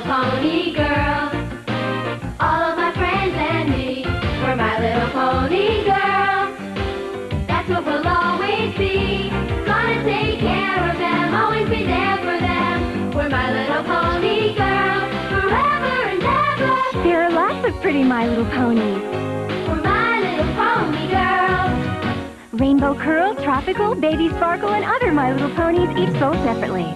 Little Pony girl. All of my friends and me, we're My Little Pony girl. That's what we'll always be. Gonna take care of them, always be there for them. We're My Little Pony girl, forever and ever. There are lots of pretty My Little Ponies. Rainbow Curl, Tropical, Baby Sparkle, and other My Little Ponies, each sold separately.